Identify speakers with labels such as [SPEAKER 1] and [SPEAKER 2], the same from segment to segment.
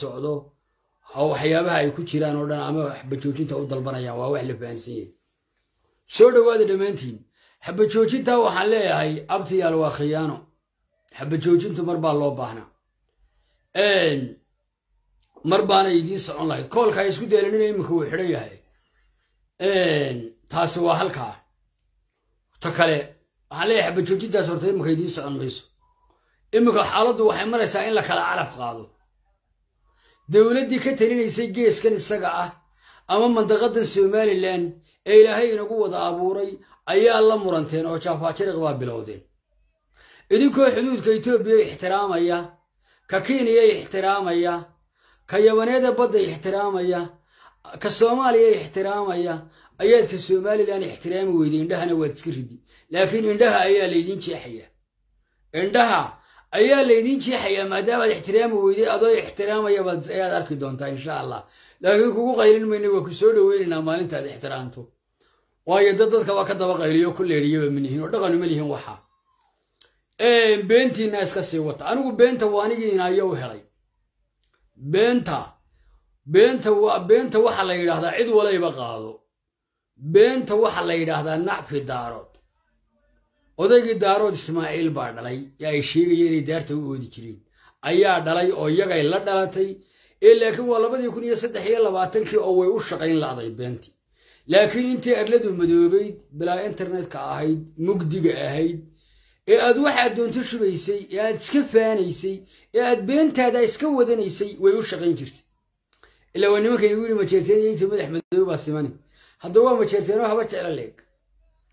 [SPEAKER 1] socdo waxyaabaha ay ku jiraan oo dhan ama xabajoojinta u dalbanayaan waa wax la fahansan yahay soo dhowaada dhammaantiin xabajoojinta waxaan leeyahay abtiyaal waa khiyaano. Xabajoojintu mar baa loo baahnaa mar baana idiin socon lahayd. Koolka ay isku deelanina iminka wuu xidhan yahay. Taasi waa halkaa ta kale waxaan leeyahay xabajoojintaas horta iminka idiin socon mayso. Iminka xaaladdu waxay maraysaa in la kala calaf qaado dowladdii ka talinaysay geeskan isaga ah ama mandaqadan somalilan ee ilaahay inagu wada abuuray ayaa la muranteen oo jaafaajariq baa bilowdeen idinkoo xuduudka etoobiya ixtiraamaya ka kenya ixtiraamaya ka yabaneeda badda ixtiraamaya ka soomaaliya ixtiraamaya ayaad ka somalilan ixtiraami weyday indhahana waad iska ridi. Laakiin indhaha ayaa laydin jeexaya. Indhaha ayaa laydin jeexayaa maadaamaad ixtiraami weyday adoo ixtiraamaya ayaad arki doontaa insha allah. Laakiin kugu qaylin mayna waa ku soo dhoweynaynaa maalintaad ixtiraamto. Waayo dad dadka waa ka daba qayliyo ku leeriyaba manihin oo dhaqanuma lihin waxa. Beentiina iska sii wata. Anigu beenta waanigiina ayo u helay. Beenta beenta beenta waxa la yidhaahdaa cid walayba qaado. Beenta waxa la yidhaahdaa nacfi daarood odaygii daarood ismaaciil baa dhalay ee ay sheegayeen inay daarta u oodi jireen. Ayaa dhalay oo iyagay la dhalatay. Ee laakiin waa labadii kun iyo saddex iyo labaatankii oo way u shaqayn la'day beentii laakiin intii arladu madoobayd bilaa internetka ahayd mugdiga ahayd ee aad waxaad doonto shubaysay ee aad iska faanaysay ee aad beentaada iska wadanaysay way u shaqayn jirtay. Ilaa waa nimankan igu yidhi majeerteen iyo madax madoobe baa simani. Hadda waa majeerteenoo haba jeclo leeg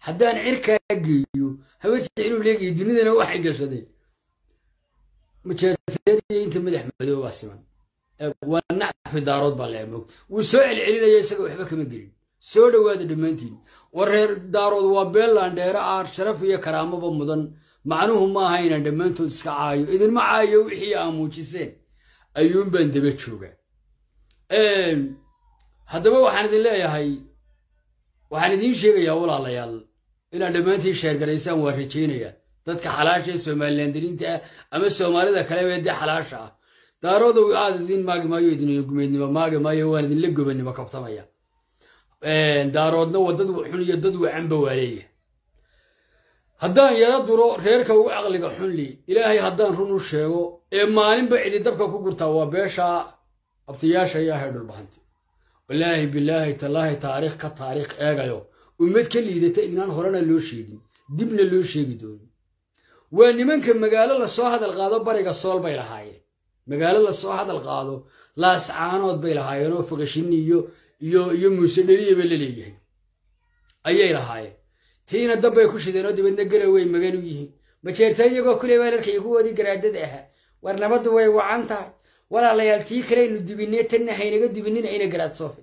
[SPEAKER 1] haddaan cirkaa geeyo haba jeclu leegayo dunidana waxay gashadeen majeerteen iyo inta madax madoobe baa siman waa nacfi daarood baa leemog wuu soo celcelinaya isaga waxba kama gelin. Soo dhowaada dhammaantiin. War reer daarood waa beelaan dheere ah sharaf iyo karaamaba mudan. Macnuhu ma aha inaan dhammaantood iska caayo. Idinma caayo wixii aa muujiseen. Ayuunbaan daba joogaa. Haddaba waxaan idin leeyahay waxaan idiin sheegayaa walaalayaal inaad dhammaantiin sheergaraysaan waa rajaynayaa dadka xalaasha ee somalilandariinta ah ama soomaalida kaleba dee xalaasha ah daaroodow aad idiin maagi maayo idin maagi maayo waan idinla gobanimo kabtamaya daaroodna waa dad xun iyo dad wacanba waa leeyahay haddaan yaro duro reerka ugu caqliga xunli ilaahay haddaan run u sheego ee maalinba cidi dabka ku gurtaa waa beesha abtiyaasha iyo ahay dhulbahanti walaahi bilaahi tallaahi taariikh ka taariikh eegayo ummad ka liidata ignaan horena loo sheegin dibna loo sheegi doonin waa nimanka magaalo la soo hadal qaado bariga sool bay lahaayeen magaalo la soo hadal qaado laascaanood bay lahaayeen oo foqashini iyo iyo iyo muuse dheliyaba la leeyahay ayay lahaayeen tiina dabbay ku shideen oo dibadna garawey magan u yihiin majeerta iyagoo kule baan arkaya kuwoodii garaadada ahaa war nabaddu way wacan tahay walaalayaal tii kaleynu dubinee tanna haynaga dubinina ina garaad soofe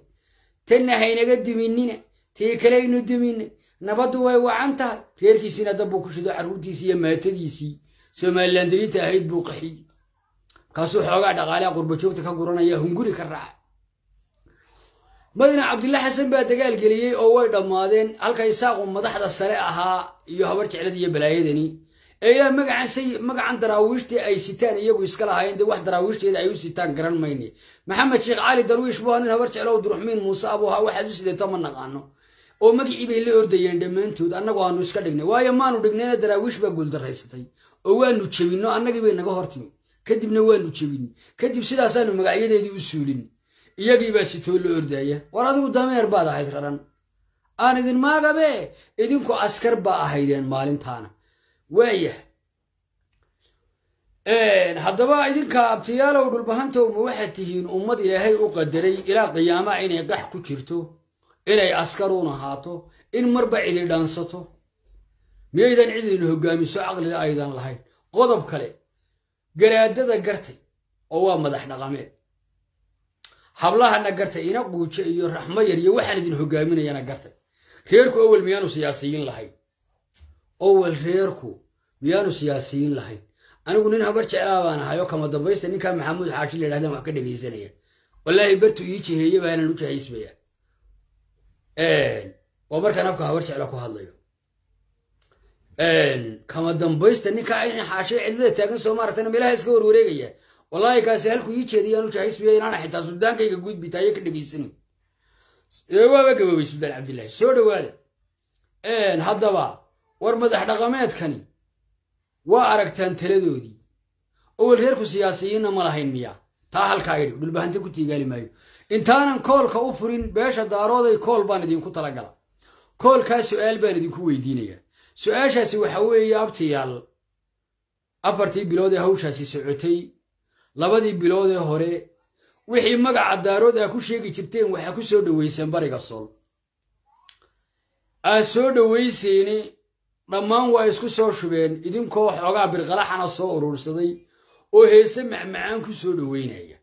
[SPEAKER 1] tanna haynaga duminina tii kaleynu duminay nabaddu way wacan tahay. Reerkiisiina dabbuu ku shido carruurtiisii iyo maatadiisii somalilandariinta ahayd buu qaxiyey markaasuu xoogaa dhaqaalaha qurbajoogta ka guranaya hunguri ka raaca. Madina cabdilla xasan baa dagaal geliyey oo way dhammaadeen halka isaaqu madaxda sare ahaa iyo habar jeclada iyo balaayadani. Ee ilaa magacan daraawiishtii ay sitaan iyagu iska lahaayeen dee wax daraawiishteeda ay u sitaan garan mayne. Maxamed sheekh cali darwiish buu nin habar jeclo duruxmiin muuse abu ahaa waxaad u sideeto ma naqaano oo magicii bay la ordayeen dhammaantood annagu aanu iska dhignay. Waayo maanu dhignayna daraawiish baa guuldaraysatay oo waanu jebinno annagii bay naga hortimi. Kadibna waanu jebin kadib sidaasaanu magacyadeedii u suulin. Iyagiibaa sitoo la ordaya war adigu dameer baad ahayd raran. Aan idin maagabe idinku askar baa ahaydeen maalintaana. Waayah haddaba idinka abtiyaalow dhulbahantow ma waxaad tihiin ummad ilaahay u qadaray ilaa qiyaamaha inay qax ku jirto inay askaruun ahaato in marba cidi dhaansato. Miyaydan cididin hogaamiso caqliga aydan lahayn. Qodob kale garaadada gartay oo waa madax dhaqameed hablahana gartay ina quujo iyo raxmo yar iyo waxaan idin hogaaminayana gartay. Reerku owel miyaanu siyaasiyiin lahayn. Owel reerku miyaanu siyaasiyiin lahayn. Anigu nin habar jeclaa baan ahay oo kama dambaysta ninkaa maxamuud xaashi la yidhahdaan wax ka dhegaysanaya. Wallaahi bartu ii jiheeye baanan u jahaysmaya waa markaan habka habar jecla ku hadlayo. Kama dambaysta ninkaa in xaashay taagan soo maaragtana meelaha iska warwareegaya. Wallaahi kaasi halkuu ii jeediyaan u inaana xitaa suldaankayga gudbitaayo ka dhegaysanin waaba gaboobay suldaan cabdillaahi soo dhowaada haddaba war madax dhaqameedkani waa aragtaan taladoodii. Owel reerku siyaasiyiinna ma lahayn miya taa halkaa idhi dhulbahante ku tiigaali maayo intaanan koolka u furin beesha daarooday kool baan idinku talagala koolkaa su'aal baan idinku weydiinayaa. Su'aashaasi waxa weeye abtiyaal afartii bilood ee hawshaasi socotay labadii bilood ee hore wixii magaca daarood aa ku sheegi jirteen waxaa ku soo dhoweyseen bariga sool. Aad soo dhowayseeni dhammaan waa isku soo shubeen idinkoo xoogaa birqalaxana soo urursaday oo heese macmacaan ku soo dhoweynaya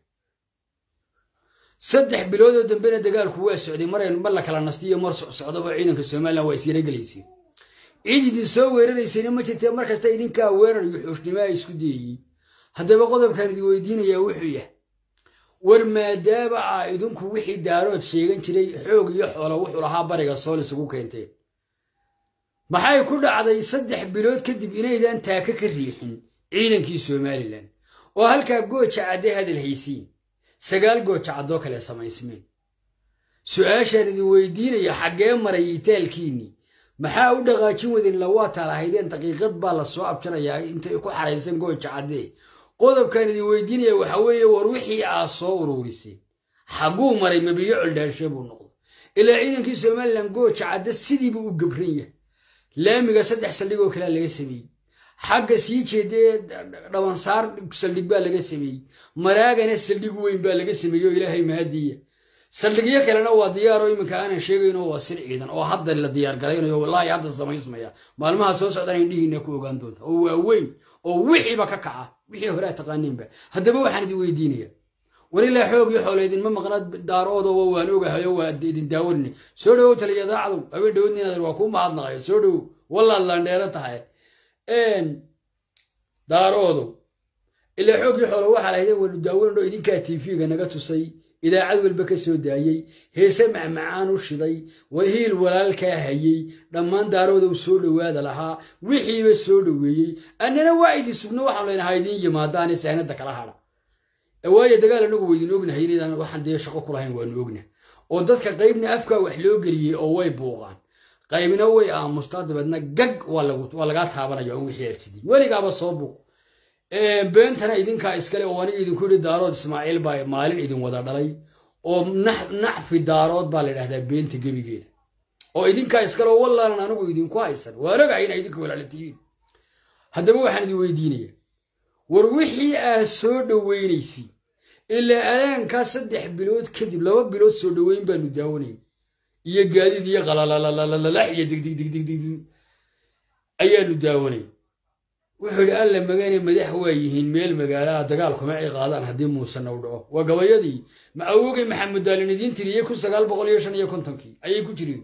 [SPEAKER 1] saddex biloodoo dambena dagaalku waa socday maraynu mar la kala nastiyo mar socdaba ciidanka somalilan waa isyaregelayseen cid idin soo weeraraysayna ma jirtee mar kasta idinkaa weerar iyo xuushnimo a isku dayayey haddaba qodobkaan idin weydiinayaa wuxuu yahay war maadaama aa idinku wixii daarood sheegan jiray xoog iyo xoolo wuxuu lahaa bariga sool isugu keenteen maxay ku dhacday saddex bilood kadib inaydan taaka ka riixin ciidankii somalilan? Oo halkaa gooja cadde hadal haysiin sagaal gooja caddoo kale samaysmeen. Su'aashaan idin weydiinaya xaggee maray itaalkiinnii maxaa u dhaqaajin wadin lawaataa lahaydeen daqiiqad baa la soo abjarayaa intay ku xaraysan gooja caddee. Qodobkaan idin weydiinaya waxa weeye war wixii aad soo uruuriseen xagguu maray mabiyo coldhaanshe buu noqdo ilaa ciidankii somalilan gooja cadde sidiibuu u gabran yahay. Laamiga saddex saldhigoo kalea laga sameeyey xagga sii jeedee dhabansaar saldhig baa laga sameeyey. Maraagana saldhig weyn baa laga sameeyey oo ilaahay mahadiya. Saldhigyo kalena waa diyaaroo iminka aanan sheegayno waa sir ciidan oo hadda la diyaargaraynayo wallaahi hadda samaysmaya. Maalmaha soo socdaan indhihiina ku ogaan doonta. Oo waaweyn oo wixiiba ka kaca. Wixii hore aad taqaaniinba haddaba waxaan idin weydiinaya walilaa xoog iyo xoola idinma maqnaad daaroodo waan ogahayo waa idin daawanine soo dhowow taliya daacdow. Habeen waa kuu mahadnaqayo soo dhowow wallaad laandheero tahay daaroodow ilaa xoog iyo xoola waxaa lahaydeen waanu daawanano idinkaa tv-ga naga tusay idaacad walba ka soo daayey heese macmacaan u shiday hiil walaalkaa hayey dhammaan daaroodow soo dhowaada lahaa wixiiba soo dhoweeyey annana waa idin sugno waxaan leynahaa idiin yimaadaane sahnada kala hadha waayo dagaal anagu waydin ognahay inaydaan waxaan dee shaqo ku waanu ogna. Oo dadka qaybna afkaa wax loo geliyey oo way buuqaan qaybna way aamustaa dabeedna gag waa lagaa taabanaya on wixii aadsidii weligaaba soo buuq beentana idinkaa iskale oo aniga idinku yidhi daarood ismaaciil baa maalin idin wada dhalay oo nacfi daarood baa la dhahdaa beenta gebigeeda. Oo idinkaa iskale oo wallaanan anigu idinku haysan waan ogahay inaa idinka walaalatihiin haddaba waxaan idin weydiinaya war wixii aad soo dhoweynaysi ilaa alaankaa saddex bilood kadib laba bilood soo dhoweyn baanu daawanayn iyo gaadiid iyo qalalalalalalax iyo digdigdigdigdig ayaanu daawanayn wuxuu yidhi alla magane madax waa yihiin meel magaalaha dagaal kuma ciqaadaan haddii muusena u dhaco. Waa gabayadii ma awogay maxamed daalin idiin tiriyey kun sagaal boqol iyo shan iyo kontonkii. Ayay ku jireen.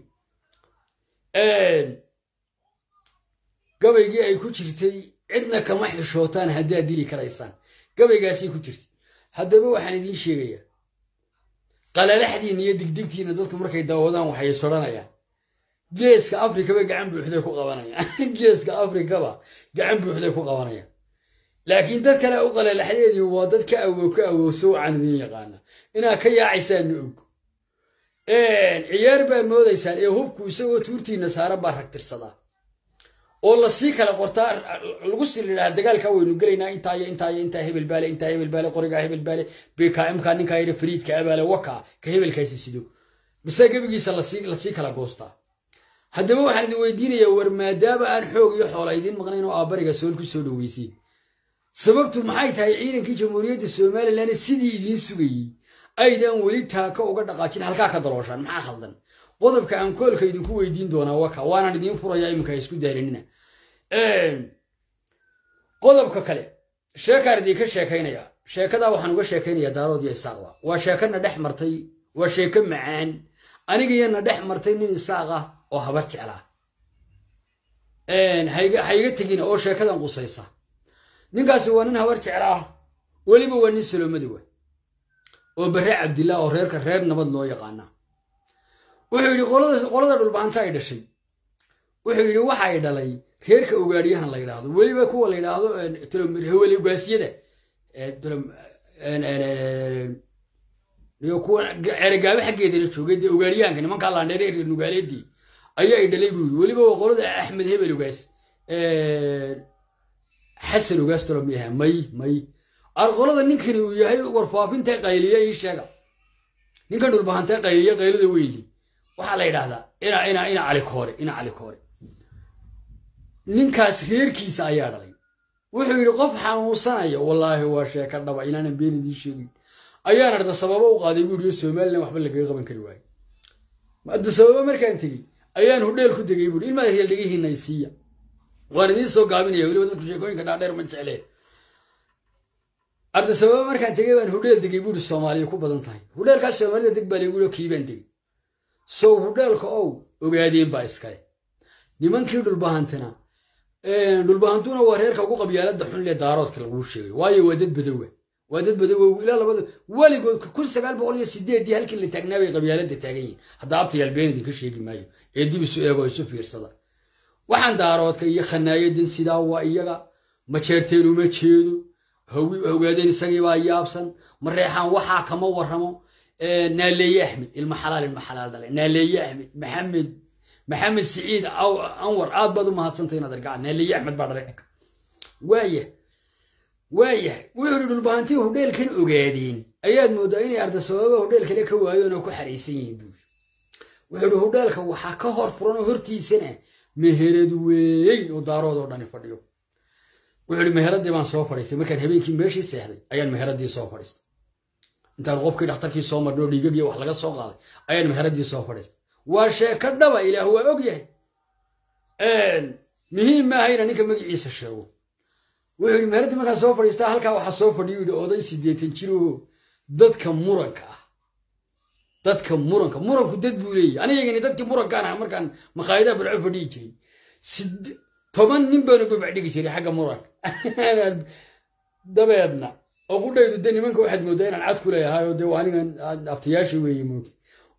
[SPEAKER 1] Gabaygii ay ku jirtay cidna kama xishootaan haddaad dili karaysaan. Gabaygaasay ku jirtay. Haddaba waxaan idiin sheegayaa qalalaxdiinna iyo digdigtiinna dadku markay daawadaan waxay sodhanayaan geeska afrikaba gacan buuxday ku qabanayaan. Geeska afrikaba gacan buuxday ku qabanayaan. Laakiin dad kale u qalalaxdeedii waa dad ka awow ka awowso waxaan idiin yaqaana. Inaad ka yaacaysaanna og ciyaar baa moodaysaan ee hubku isagoo tuurtiinna saaran baa ragtirsadaa oo la sii kala qortaa lagu sii lidhaha dagaalkaa waynu gelaynaa intaayo intaayo intaa hebel baale intaa hebel baale qorigaa hebel baale bkmka ninkaa yidha fariidka abaale waka ka hebelkaasi sido. Mise gebigiisa la sii kala goostaa haddaba waxaan idin weydiinayaa war maadaama aan xoog iyo xoola idiin maqnayn oo aabariga sool ku soo dhoweysiin. Sababtu maxay tahay ciidankii jamhuuriyadda somalilan sidii idiin sugayey? Aydan weli taaka uga dhaqaajin halkaa ka dalooshaan maxaa khaldan? Qodobka aan koolka idinku weydiin doonaa waka waanaan idiin furayaa iminka isku daalinina qodobka kale sheekaan idinka sheekaynaya sheekadaa waxaan uga sheekaynayaa daarood iyo isaaqba waa sheekana dhex martay waa sheeko macaan anigiyana dhex martay nin isaaq ah oo habar jeclaa. Hayga tegina oo sheekadan qusaysa. Ninkaasi waa nin habar jecla ah weliba waa nin salomadowa oo barre cabdillah oo reerka reer nabad loo yaqaana. Wuxuu yidhi qolada dhulbaanta ay dhashay. Wuxuu yidhi waxay dhalay reerka ogaadhiyahan la yidhaahdo. Weliba kuwa la yidhaahdo iyo kuwa ceregaabe xaggeedana joogay dee ogaaliyahanka nimankaa laandheere reer nugaaleedii ayaa i dhalay buu yiri weliba waa qolada axmed hebel ogaas xasan ogaas talo miyaha may may. Arqolada ninkani uu yahay warfaafinta qayliya ii sheega. Ninkan dhulbahantee qayliya qaylada weyli waxaa la yidhaahdaa ina ina ina cali koore ina cali koore ninkaas reerkiisa ayaa dhalay. Wuxuu yidhi qof xanuunsanaya wallaahi waa sheeka dhaba inaanan been idiin sheegin. Ayaan arda sababo u qaaday buu yidhi somalilan waxba lagaga qaban kari waayo. Adda sababo markaan tegey ayaan hudheel ku degay buuri ilmaad heel dhigihiina isiiya waan idiin soo gaabinaya weliba dadku sheekooyinka dhaadheer ma jeclee. Arda sababo markaan tegey baan hudheel degay buuri soomaaliya ku badan tahay. Hudheelkaas soomaalida deg baa lagulo kiibaan degay sow hudheelka ow ogaadeen baa iskale nimankii dhulbahantina dhulbahantuna waa reerka ugu qabyaalada xun lee daaroodka laguu sheegay. Waayo waa dad badowa waa dad badowa ilaa labada weligood kun sagaal boqol iyo sideedii halkii la taagnaa bay qabyaalada taagan yihiin hadda abtayaal been idinka sheegi maayo. Ee dib isu eego isu fiirsada. Waxaan daaroodka iyo khanaayadan sidaa waa iyaga. Ma jeerteen uma jeedo hogaadeen isagiibaa yaabsan. Ma reexaan waxaa kama warramo. Naaleeye axmed ilma xalaal ilma xalaal dale naaleeye axmed maxamed maxamed siciid anwar aad baad u mahadsantay inaad argaca naaleeye axmed baa dhalay waaya waayah wuxuu ihi dhulbahantii hudheelkan ogaadeen. Ayaad moodaa inay arda sababa hudheel kale ka waayeen oo ku xaraysan yihiin buuri wuxuu ihi hudheelka waxaa ka hor furan oo hortiisana meherad weyn oo daarood oo dhani fadhiyo. Wuxuu ihi meheradii baan soo fadhiistay. Markaan habeenkii meeshii seexday ayaan meheradii soo fadhiistay. Intaan qofkii dhakhtarkii soo marnoo dhiigagii wax laga soo qaaday ayaan meheradii soo fadhiistay waa sheeko dhaba ilaah waa og yahay. Muhiim maaha inaan ninka magaciisa sheego. Wuxuu yidhi meheradii markaan soo fadhiistaa halkaa waxaa soo fadhiyo yidhi oday siddeetan jiroo dadka muranka ah. Dadka muranka muranku dad buu leeyahy anigagani dadkii murankaan ah markaan makhaayadaha barco fadhiyi jiray. Toban nin baanu babacdhigi jiray xagga muranka. Dabeedna oo qudhaydu de nimanka waxaad mooddaa inaan cad ku leeyahay oo dee anigan abtayaasha weeye moogta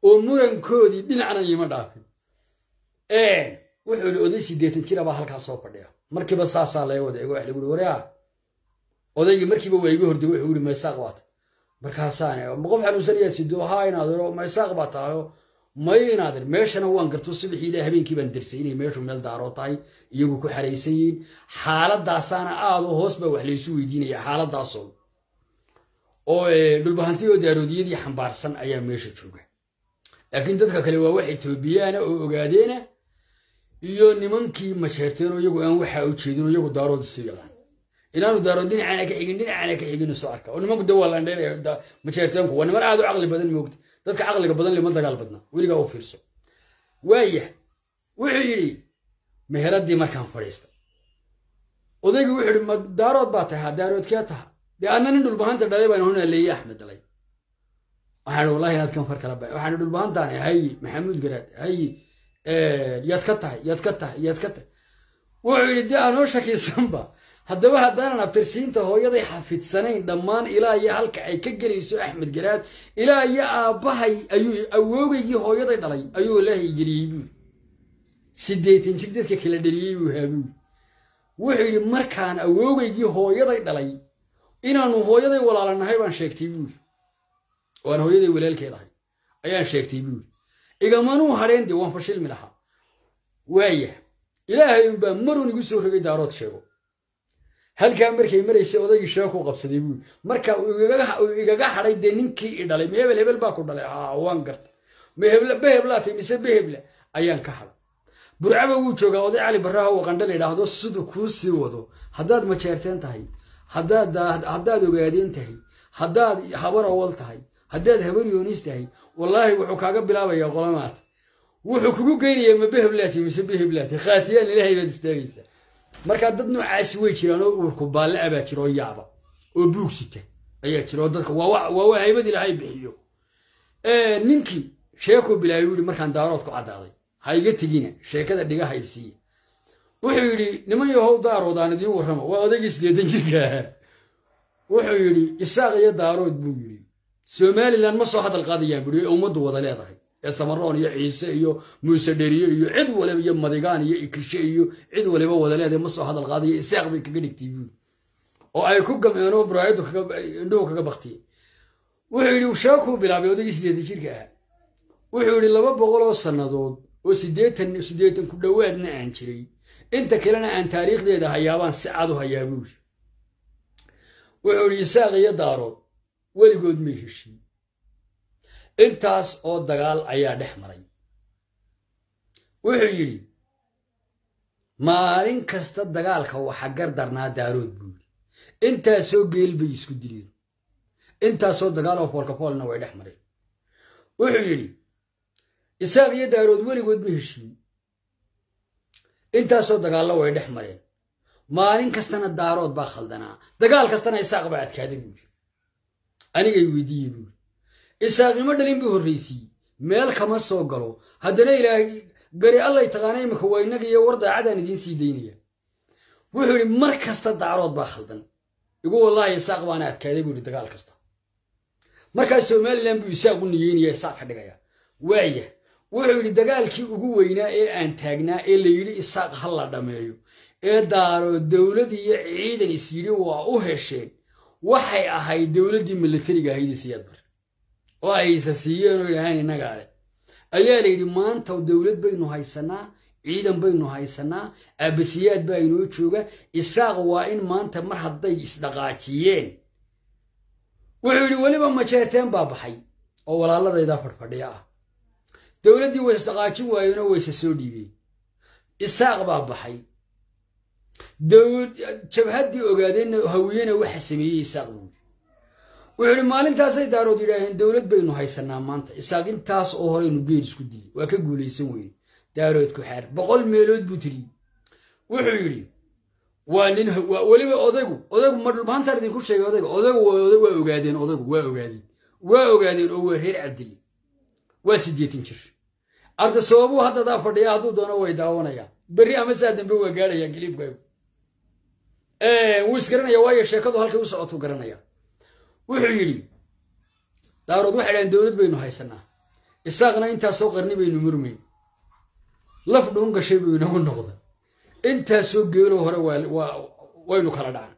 [SPEAKER 1] oo murankoodii dhinacna iima dhaafin. Wuxuu ihi oday siddeetan jira baa halkaa soo fadhiya. Markiiba saasaa laga wada ego wax lagu uri waraa odaygii markiiba waa iga horday wuxuu ihi maysaaq baata markaasaan ma qof xanuunsanayaad sido haa inaad iro maysaaq baa tahayo may inaad ir meeshana waan garto subaxii ilaa habeenkii baan dirsay inay meeshu meel daaroo tahay iyagu ku xaraysan yihiin xaaladaasaana aada hoos baa wax laysu weydiinaya xaaladaasoo oo dhulbahanti oo daaroodiyadii xambaarsan ayaa meesha jooga laakiin dadka kale waa wax etoobiyaana oo ogaadeena iyo nimankii majeerteen oo iyagu aan waxaa u jeedin oo iyagu daarood isu inaanu daarood dhinacaana ka xigin dhinacaana ka xigin soo arka. Oo nimanku dawaa landheynaya majeerteenku waa niman aad u caqli badan moogta dadka caqliga badan lima dagaal badna. Weligaa u fiirso. Waayah wuxuu yidhi meheradii markaan fadhiista odaygii wuxuu yidhi ma daarood baa tahay ha daaroodkee taha? Dee adna nin dhulbahanta dhalay baan hona leeye axmed dhalay waxaan wallahi inaad kan far kala ba waxaan dhulbahantaani hayi maxamuud garaad hayi yaad ka tahay yaad ka tahay yaad ka tahay. Wuxuu yidhi dee aanoo shakiisanba? Haddaba haddaanan abtirsiinta hooyaday xafidsanayn dhammaan ilaa iyo halka ay ka gelayso axmed garaad ilaa iyo aabbahay ayuu awoogaygii hooyaday dhalay ayuu ilaahay geliyey buuri siddeetan jir dadka kala dheliyey buu haabuuri wuxuu yidhi markaan awoogaygii hooyaday dhalay inaanu hooyaday walaalanahay baan sheegtay buuri oo aan hooyaday walaalkeed ahay. Ayaan sheegtay buuri igamanuu hadheen dee waan fashilmi lahaa. Waayah ilaahay unbaa marun igu soo rogay daarood sheego. Halkaa markay maraysay odaygii sheekuu qabsaday buuri marka uu igaga hadhay dee ninkii i dhalay ma hebel hebel baa ku dhalay. Haa waan garta ma hebla beheblaatay mise behebla ayaan ka hadhay burcaba wuu joogaa oday cali barraha oo qandha la yidhaahdo siduu kuu sii wado haddaad majeerteen tahay haddaad ogaadeen tahay haddaad habar awal tahay haddaad habar yoonis tahay wallaahi wuxuu kaaga bilaabayaa qolamaata wuxuu kugu geynayaa ma beheblaati mise beheblaati khaatiyaan ilaahay baad istaagaysaa. Markaa dad noocaasi way jiraan oo uurku baalle abaa jira oo yaaba oo buugsita ayaa jira oo dadka waa haybad ilaahay bixiyo. Ninkii sheekuu bilaabay wuhi markaan daarood ku caddaaday ha iga tegina sheekada dhiga haysiiya wuxuu yidhi niman yahow daarood aan idiin warrama waa odaygii siddeetan jirka wuxuu yidhi isaaq iyo daarood buu yidhi somalilan ma soo hadal qaadayaan buri ee ummaddu wada leedahay. Ee samaroon iyo ciise iyo muuse dheriyo iyo cid waliba iyo madigaan iyo ikishe iyo cid waliba wada leedahay ma soo hadal qaadayo isaaq bay kaga dhigtay buuri oo ay ku gameenoo buraayadu indhuhu kaga baktiyey wuxuu yidhi sheekuu bilaabay odaygii siddeetan jirka ahaa wuxuu yidhi laba boqol oo sannadood oo siddeetan siddeetan ku dhowaadna aan jiray. Inta kalena aan taariikhdeeda hayaabaan si cad u hayaa buu yidhi wuxuu yidhi isaaq iyo daarood weligood may heshiin. Intaas oo dagaal ayaa dhex maray. Wuxuu yidhi maalin kasta dagaalka waxa gar darnaa daarood buu yidhi. Intaasoo geel bay isku dileen intaasoo dagaal oo foolkafoolna way dhex mareen. Wuxuu yidhi isaaq iyo daarood weligood ma heshiin. Intaasoo dagaallo way dhex mareen. Maalin kastana daarood baa khaldanaa. Dagaal kastana isaaq baa adkaaday buuri anigay weydiiyey buuri isaaqnimo dhalin buu horraysiiyey meel kama soo galo. Haddana ilaahay gari allay taqaana imika waa innaga iyo war daacadaan idiin sii daynaya. Wuxuu yidhi mar kasta daarood baa khaldan. Igu wallaahi isaaq baana adkaaday buu yidhi dagaal kasta. Markaas somalilan buu isaaq u niyeynaya isaaq ka dhigaya. Waaya wuxuu yidhi dagaalkii ugu weynaa ee aan taagnaa ee la yidhi isaaq ha la dhammeeyo ee daaro dowlad iyo ciidan is yidhi waa u hesheen waxay ahayd dowladdii milatariga ahayd siyaad bar. Oo ay siiyeen oo idhahaan innagaa leh ayaa la yidhi maanta dowlad baynu haysanaa ciidan baynu haysanaa aabasiyaad baa inoo jooga isaaq waa in maanta mar hadday isdhaqaajiyeen wuxuu yidhi weliba majeerteen baa baxay oo walaaladaydaa fadhfadhiya ah. Dowladdii way isdhaqaajin waayeenoo wayse soo dhiibeen. Isaaq baa baxay jabhaddii ogaadeenna hawiyena waxa sameeyey isaaq buuri wuxuu yidhi maalintaasay daarood yidhaaheen dowlad baynu haysanaa maanta. Isaaq intaas oo horeynu geer isku dili. Waa ka guulaysan weyne daarood ku boqol meelood buu tiri. Wuxuu yidhi waa nin weliba odaygu odaygu ma dhulbahantaan idinku sheegay odayga odaygu waa ogaadeen odaygu waa ogaadeen waa ogaadeen oo waa reer cabdili waa siddeetan jir. Arda sababuu haddadaa fadhiya hadduu doono way daawanayaan. Berri ama saa dambe waa gaadhayaan kiliibkaagu wuu isgaranaya waayo sheekadu halkay u socotuu garanaya. Wuxuu yidhi daarood waxay dhahen dowlad baynu haysanaa. Isaaqna intaasoo qarni baynu murmayn laf dhuun gashay buu inagu noqda intaasoo geeloo hore waynu kala dhacan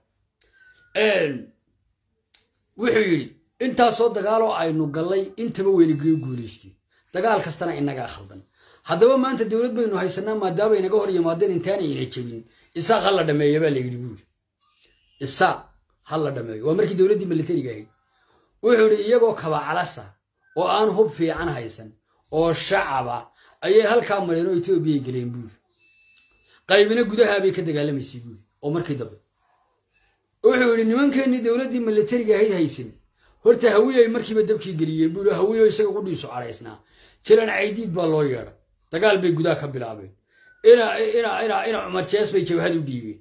[SPEAKER 1] wuxuu yidhi intaasoo dagaaloo aynu gallay intaba weyna gee guulaysteen dagaal kastana inagaa khaldan haddaba maanta dowlad baynu haysanaa maadaama inaga hor yimaadeen intaanay ina jebin. Isaaq la dhameeya baa la yidhi buuri isaaq ha la dhameeyo. Waa markii dowladdii militariga ahayd. Wuxuu yidhi iyagoo kabacalasa oo aan hub fiican haysan oo shacaba ayay halkaa mareen oo etoobiyay geleen buuri qaybina gudahaabay ka dagaalamaysay buuri oo markii dambe. Wuxuu yidhi nimankeennii dowladdii militariga ahayd haysan horta hawiyay markiiba dabkii geliyeen buuri hawiyo isaga qudhiisu cadhaysnaa jilan caydiid baa loo yeedhay dagaal bay gudaha ka bilaabeen. Ina cumar jees bay jabhad u dhiibeen.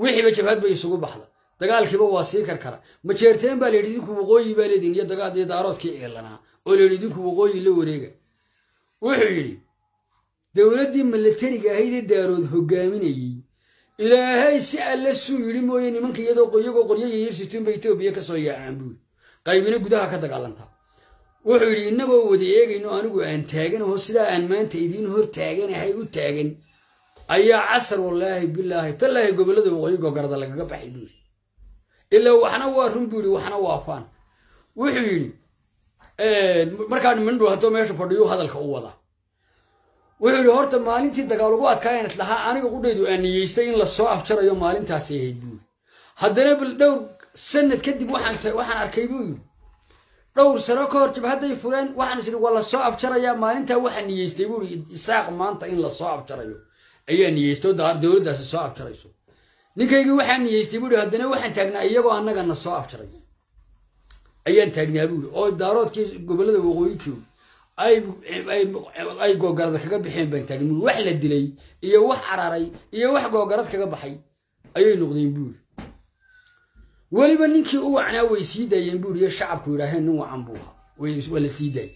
[SPEAKER 1] Wixiiba jabhad bay isugu baxda dagaalkiiba waa sii karkara. Majeerteen baa layidhi idinku waqooyi baa leediin iyo dagaad iyo daaroodkii ciilanaa oo layidhi idinku waqooyi la wareega. Wuxuu yidhi dowladdii militariga ahaydee daarood hogaaminayey ilaahay si alle suu yidhi mooye nimanka iyadoo iyagoo qoryo yayirsituunba etoobiya ka soo yaacaan buuri qaybina gudaha ka dagaalantaa wuxuu yidhi innagoo wada eegayno anigu aan taaganaho sidaa aan maanta idiin hor taaganahay u taagan ayaa casar wallaahi bilaahi tallaahi gobollada waqooyi gogarada lagaga baxay buuri ilaa waxna waa run buu yidhi waxna waa faan wuxuu yidhi markaa mindhu haddoo meesha fadhiyu hadalka u wada. Wuxuu yidhi horta maalintii dagaal ugu adkaayanat lahaa aniga qudhaydu aan niyeystay in la soo afjarayo maalintaasi ahayd buuri haddana bil dhowr sanad kadib waxaan arkay buu yidhi dhowr sano ka hor jabhadday fureen waxaan is idhi waa la soo abjarayaa maalintaa waxaa niyeystay buuri isaaq maanta in la soo abjarayo ayaa niyeystay dowladdaasi soo abjarayso ninkaygii waxaa niyeystay buuri haddana waxaan taagnaa iyagoo annagana soo abjaray ayaan taagnaa buuri oo daaroodkii gobollada waqooyi joog ay googarada kaga baxeen baan taagn wax la dilay iyo wax cararay iyo wax googarad kaga baxay ayay noqdeen buuri weliba ninkii u wacnaa way sii daayeen buuri iyo shacabku yidhaaheen nin wacan buu ahaa. Waa la sii daayey.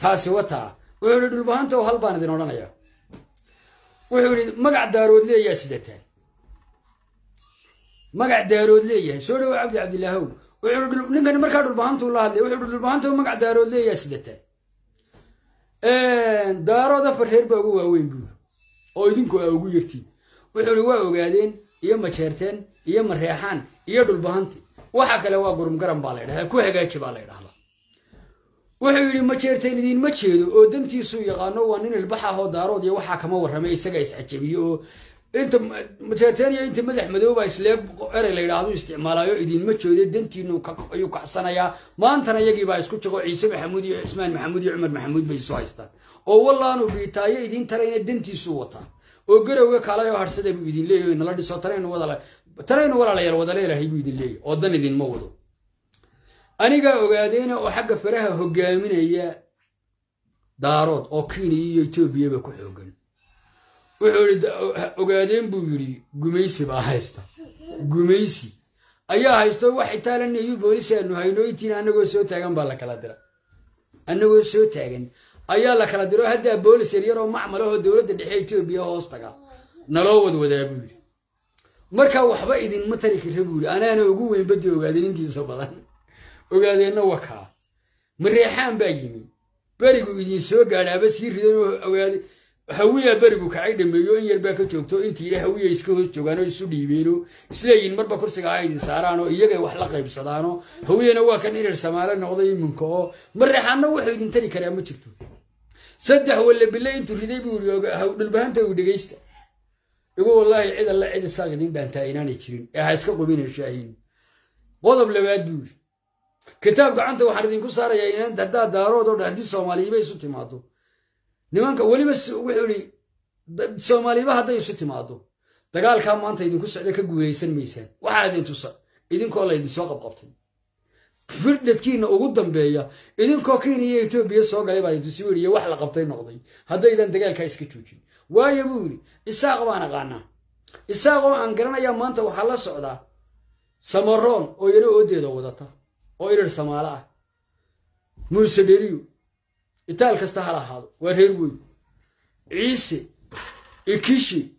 [SPEAKER 1] Taasi wataa wuxuu ihi dhulbahanta oo hal baan idin odhanayaa. Wuxuu ihi magac daarood leeyaa sidataan magac daarood leeyahay. Soo dhawo cabdi cabdilaahow ninkani markaa dhulbahantuu la hadlay. Wuxuu dhulbahanta magac daarood leeyaa sidataan daarood afar reer baa ugu waaweyn buuri oo idinku aa ugu yartiin wuxuu waa ogaadeen iyo majeerteen iyo mareexaan iyo dhulbahanti waxa kale waa gurumgaran baa la ku hagaaji baa la wuxuu yidhi ma jeerteen idiinma jeedo. Oo dantiisuu yaqaano waa nin ilbaxahoo daarood iyo waxaa kama warramay isaga iscajabiye oo inta iyo inta madax madooba isleeb erey la yidhaahdo isticmaalayo idiinma jeedo dantiinu ayuu kacsanayaa maantana iyagiibaa isku jago ciise maxamuud iyo cismaan maxamuud iyo cumar maxamuud bay isu haystaan. Oo wallaanu biitaayo idiin talayna dantiisuu wataa oo garowga kaalay oo harsada buu idin leeyahy nala dhiso tanaynu walaalayaal wada leelahay buu idin leeyahy oo dan idinma wado. Anigaa ogaadeyna oo xagga faraha hogaaminaya daarood oo kenya iyo etoobiyaba ku xoogan wuxuu ogaadeen buu yidhi gumaysi baa haysta. Gumaysi. Ayaa haysto wax itaalan boolis aanu hayno intiina anagoo soo taagan baa la dira annagoo soo taagan ayaa la kala diro haddaa boolis yaryar oo macmal ahoo dowladda dhexe etoobiya hoos taga naloo wadwadaa buu yidhi. Markaa waxba idinma tari kara buu yidhi. Anaana ugu weyn baddi ogaadeen intiisa badan. Ogaadeenna wakaa. Mareexaan baa yimi. Berigu idin soo gaadhaaba sii ridan oo ogaade hawiyaa berigu kacay dhameeyo in yarbaa ka joogto intiina hawiya iska hoos joogaanoo isu dhiibeenoo isleeyihin marba kursiga ha idin saaraanoo iyagay wax la qaybsadaanoo hawiyana waa kan irir samaale noqday iminka oo mareexaanna wuxuu idin tari karaa ma jirto. Saddex walle bille intuu riday buu yii dhulbahanta uu dhegaysta. Igu wallaahi cid alle cid isaaq idin dhaantaa inaanay jirin. Ee ha iska qubina shaahin. Qodob labaad buu yidhi. Kitaab gacanta waxaan idinku saarayaa inaan haddaa daarood oo dhan haddii soomaaliyiba isu timaado nimanka weliba wuxuu idhi soomaaliyiba hadday isu timaado dagaalkaa maanta idinku socda ka guulaysan maysaan waxaa idin tusa idinkoo laydinsoo qabqabtay firdhadkiina ugu dambeeya idinkoo kenya iyo etoobiya soo galay baa idintusi weriye wax la qabtay noqday. Haddaydan dagaalkaa iska joojin. Waayo buu yidhi isaaq baan aqaanaa. Isaaq oo aan garanayaa maanta waxaa la socdaa samaroon oo yaro oodeeda wadata oo irir samaalo ah. Muuse dheriyo itaal kasta ha lahaado. Waa reer weyn. Ciise ikishi